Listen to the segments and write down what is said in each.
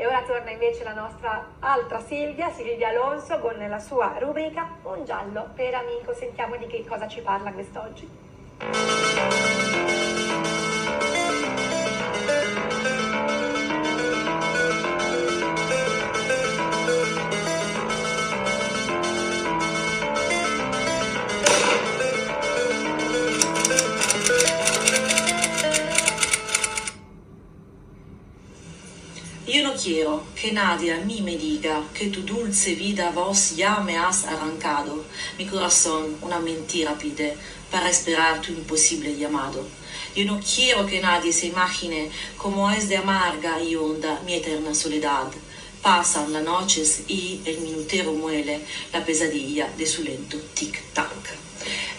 E ora torna invece la nostra altra Silvia, Silvia Alonso, con la sua rubrica Un giallo per amico. Sentiamo di che cosa ci parla quest'oggi. Yo no quiero que nadie a mí me diga que tu dulce vida vos ya me has arrancado. Mi corazón una mentira pide para esperar tu imposible llamado. Yo no quiero que nadie se imagine cómo es de amarga y honda mi eterna soledad. Pasan las noches y el minutero muele la pesadilla de su lento tic-tac.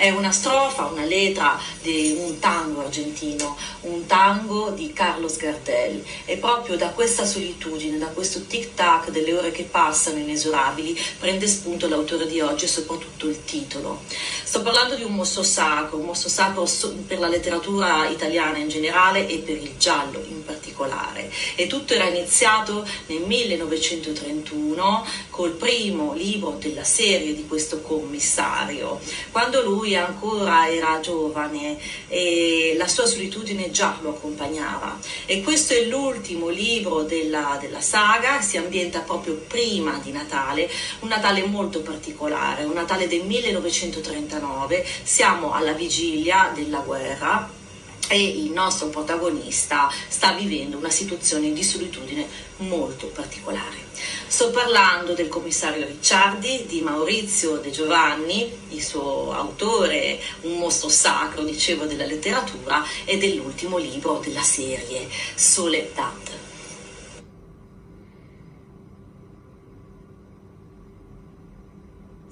È una strofa, una letra di un tango argentino, un tango di Carlos Gardel. E proprio da questa solitudine, da questo tic-tac delle ore che passano inesorabili, prende spunto l'autore di oggi e soprattutto il titolo. Sto parlando di un mostro sacro, un mostro sacro per la letteratura italiana in generale e per il giallo in particolare. E tutto era iniziato nel 1931 col primo libro della serie di questo commissario, quando lui lui ancora era giovane e la sua solitudine già lo accompagnava. E questo è l'ultimo libro della, della saga, si ambienta proprio prima di Natale, un Natale molto particolare, un Natale del 1939, siamo alla vigilia della guerra e il nostro protagonista sta vivendo una situazione di solitudine molto particolare. Sto parlando del commissario Ricciardi, di Maurizio De Giovanni, il suo autore, un mostro sacro, dicevo, della letteratura, e dell'ultimo libro della serie, Soledad.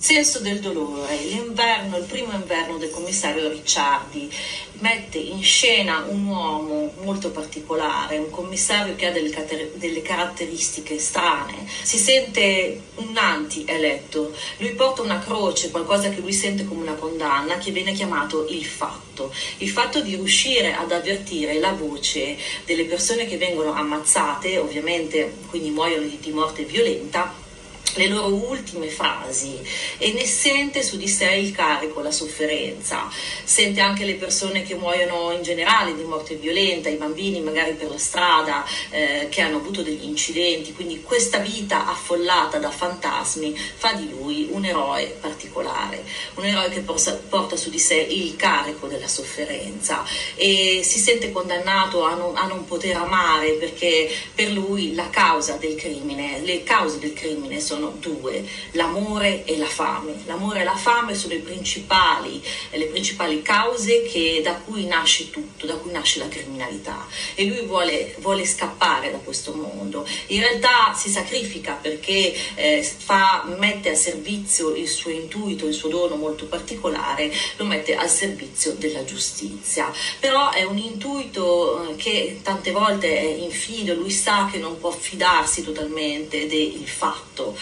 Senso del dolore, l'inverno, il primo inverno del commissario Ricciardi mette in scena un uomo molto particolare, un commissario che ha delle, delle caratteristiche strane, si sente un anti-eletto, lui porta una croce, qualcosa che lui sente come una condanna, che viene chiamato il fatto, il fatto di riuscire ad avvertire la voce delle persone che vengono ammazzate, ovviamente quindi muoiono di morte violenta, le loro ultime frasi e ne sente su di sé il carico, la sofferenza, sente anche le persone che muoiono in generale di morte violenta, i bambini magari per la strada eh, che hanno avuto degli incidenti, quindi questa vita affollata da fantasmi fa di lui un eroe particolare, un eroe che porta, su di sé il carico della sofferenza e si sente condannato a non, a non poter amare perché per lui la causa del crimine, le cause del crimine sono sono due, l'amore e la fame. L'amore e la fame sono principali, le principali cause che, da cui nasce tutto, da cui nasce la criminalità. E lui vuole, vuole scappare da questo mondo. In realtà si sacrifica perché eh, fa, mette a servizio il suo intuito, il suo dono molto particolare, lo mette al servizio della giustizia. Però è un intuito eh, che tante volte è infido, lui sa che non può fidarsi totalmente del fatto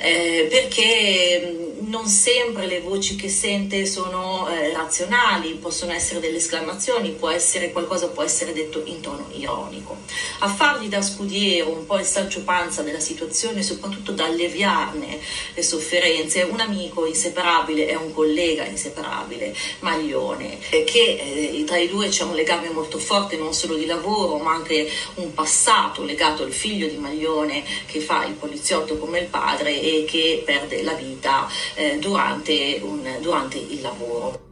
eh, perché mm, non sempre le voci che sente sono eh, razionali, possono essere delle esclamazioni, può essere qualcosa può essere detto in tono ironico. A fargli da scudiero un po' il Sancio Panza della situazione, soprattutto da alleviarne le sofferenze, un amico inseparabile e un collega inseparabile, Maglione, eh, che eh, tra i due c'è un legame molto forte non solo di lavoro, ma anche un passato legato al figlio di Maglione che fa il poliziotto come il padre e che perde la vita eh, durante, un, durante il lavoro.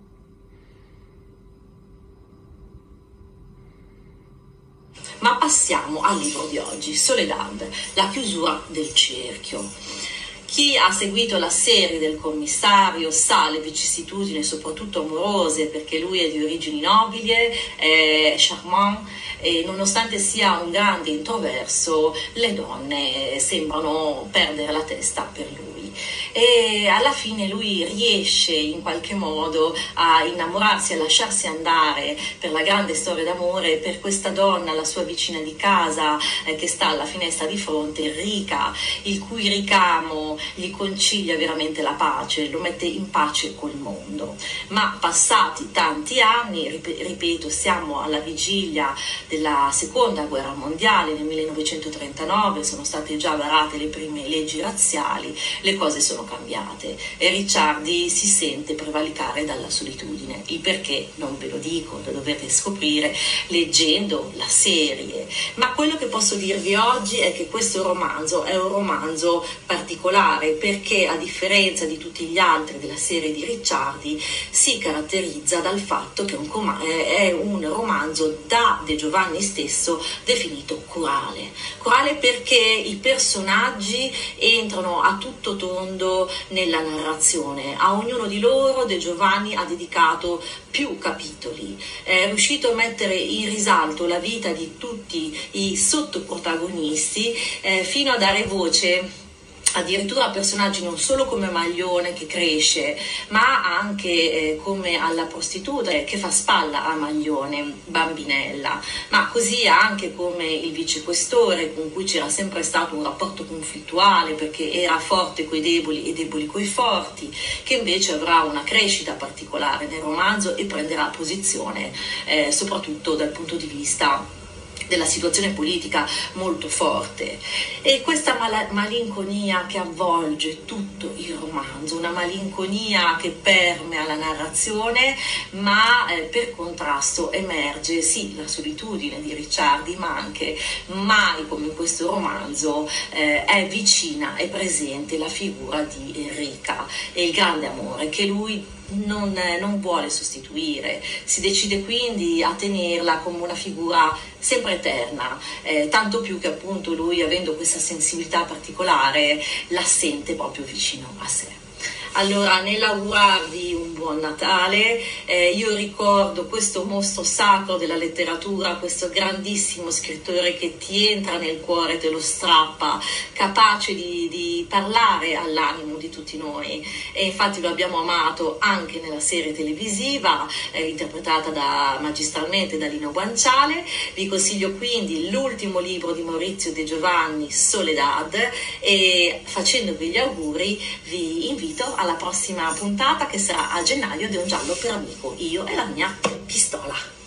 Ma passiamo al libro di oggi, Soledad, la chiusura del cerchio. Chi ha seguito la serie del commissario sa le vicissitudini, soprattutto amorose, perché lui è di origini nobili, è charmant e nonostante sia un grande introverso, le donne sembrano perdere la testa per lui. E alla fine lui riesce in qualche modo a innamorarsi, a lasciarsi andare per la grande storia d'amore per questa donna, la sua vicina di casa eh, che sta alla finestra di fronte, Enrica, il cui ricamo gli concilia veramente la pace, lo mette in pace col mondo. Ma passati tanti anni, ripeto, siamo alla vigilia della seconda guerra mondiale nel 1939, sono state già varate le prime leggi razziali, le cose sono cambiate e Ricciardi si sente prevalicare dalla solitudine. Il perché non ve lo dico, lo dovete scoprire leggendo la serie. Ma quello che posso dirvi oggi è che questo romanzo è un romanzo particolare perché a differenza di tutti gli altri della serie di Ricciardi si caratterizza dal fatto che è un romanzo da De Giovanni stesso definito corale. Corale perché i personaggi entrano a tutto tondo nella narrazione. A ognuno di loro De Giovanni ha dedicato più capitoli, è riuscito a mettere in risalto la vita di tutti i sottoprotagonisti eh, fino a dare voce addirittura personaggi non solo come Maglione che cresce, ma anche eh, come alla prostituta che fa spalla a Maglione, Bambinella, ma così anche come il vicequestore con cui c'era sempre stato un rapporto conflittuale perché era forte coi deboli e deboli coi forti, che invece avrà una crescita particolare nel romanzo e prenderà posizione eh, soprattutto dal punto di vista della situazione politica molto forte. E questa mal- malinconia che avvolge tutto il romanzo, una malinconia che permea la narrazione ma eh, per contrasto emerge sì la solitudine di Ricciardi ma anche mai come in questo romanzo eh, è vicina e presente la figura di Enrica e il grande amore che lui non, non, vuole sostituire, si decide quindi a tenerla come una figura sempre eterna, eh, tanto più che appunto lui avendo questa sensibilità particolare la sente proprio vicino a sé. Allora, nell'augurarvi un buon Natale, eh, io ricordo questo mostro sacro della letteratura, questo grandissimo scrittore che ti entra nel cuore, te lo strappa, capace di, di parlare all'animo di tutti noi. E infatti lo abbiamo amato anche nella serie televisiva, eh, interpretata da, magistralmente da Lino Guanciale. Vi consiglio quindi l'ultimo libro di Maurizio De Giovanni, Soledad, e facendovi gli auguri vi invito alla prossima puntata che sarà a gennaio di un giallo per amico, io e la mia pistola.